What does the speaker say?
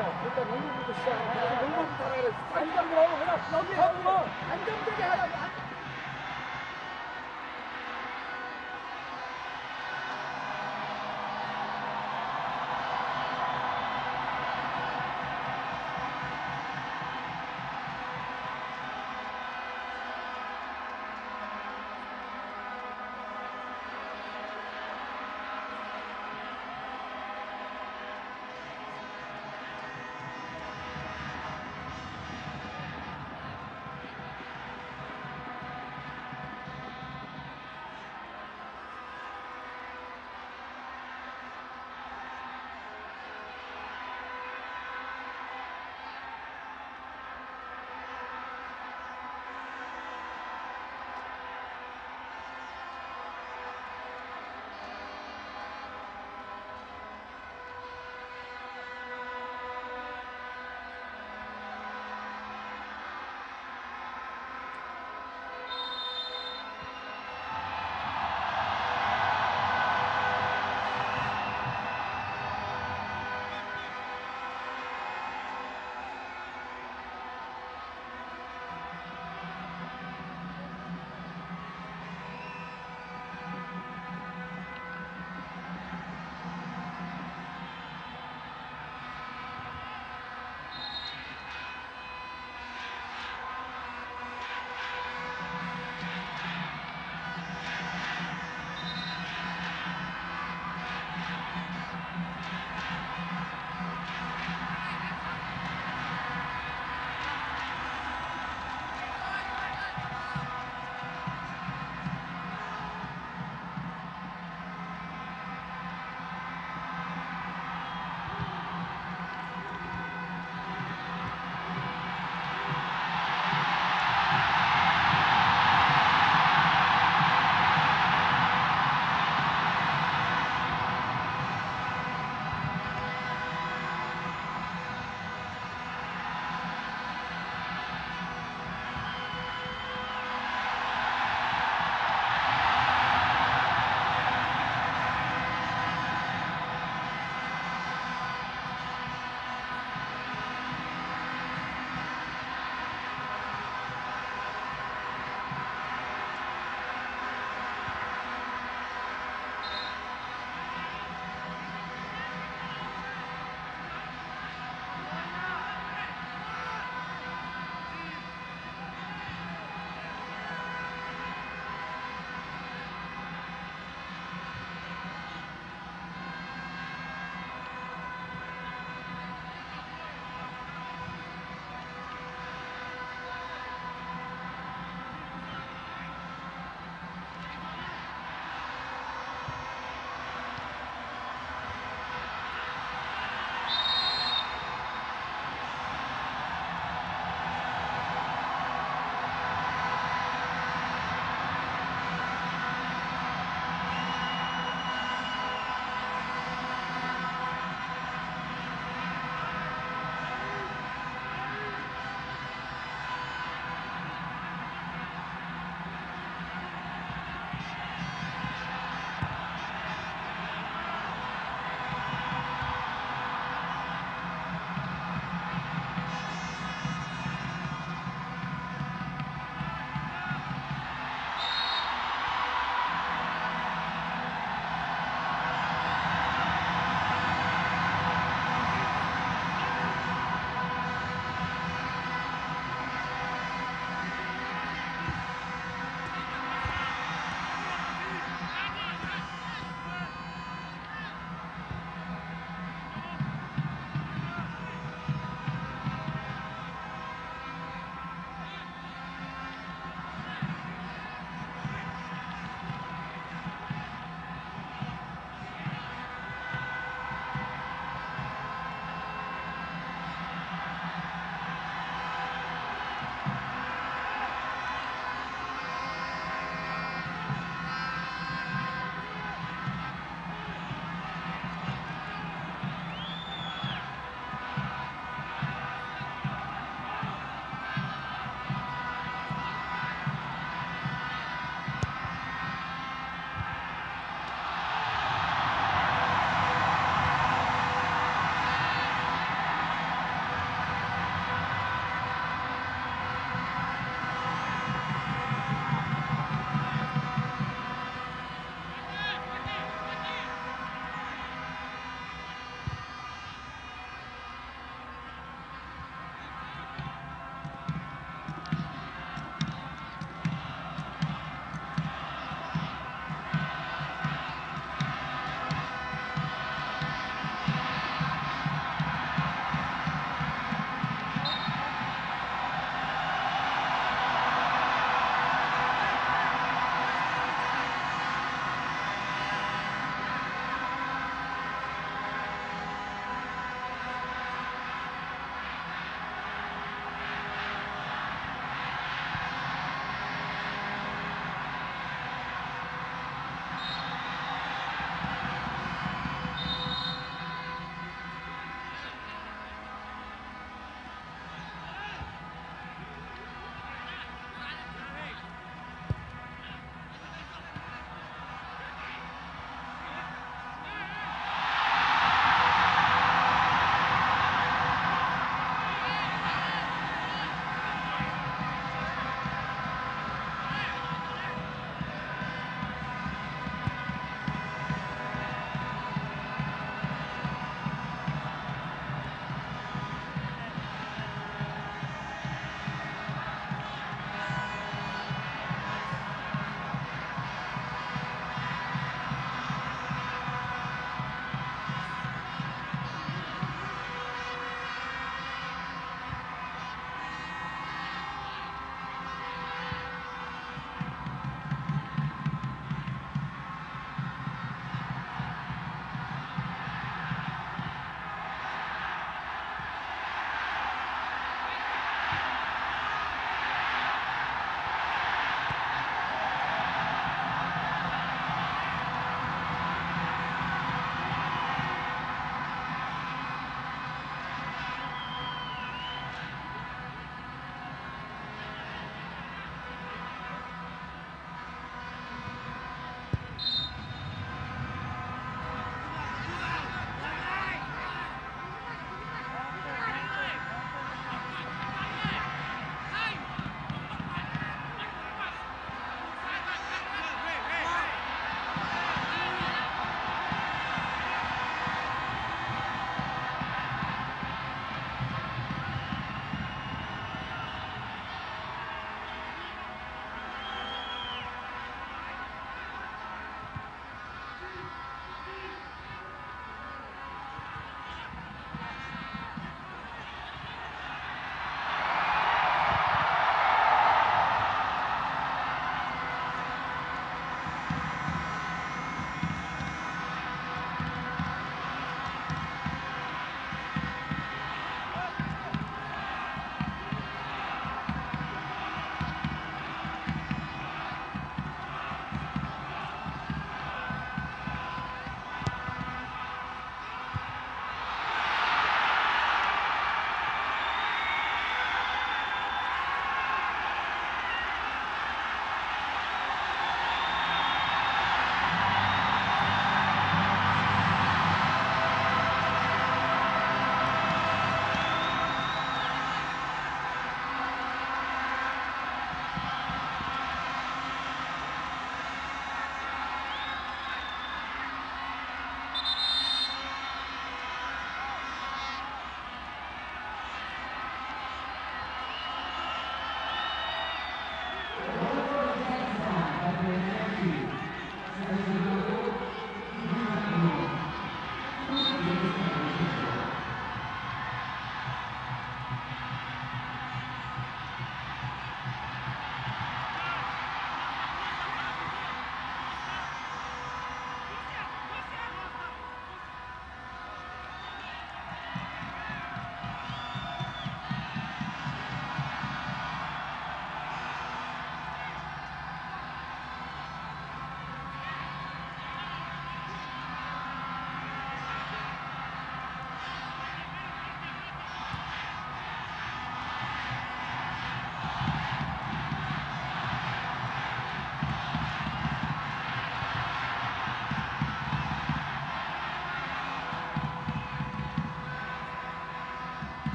일단농구부터시작하고농구부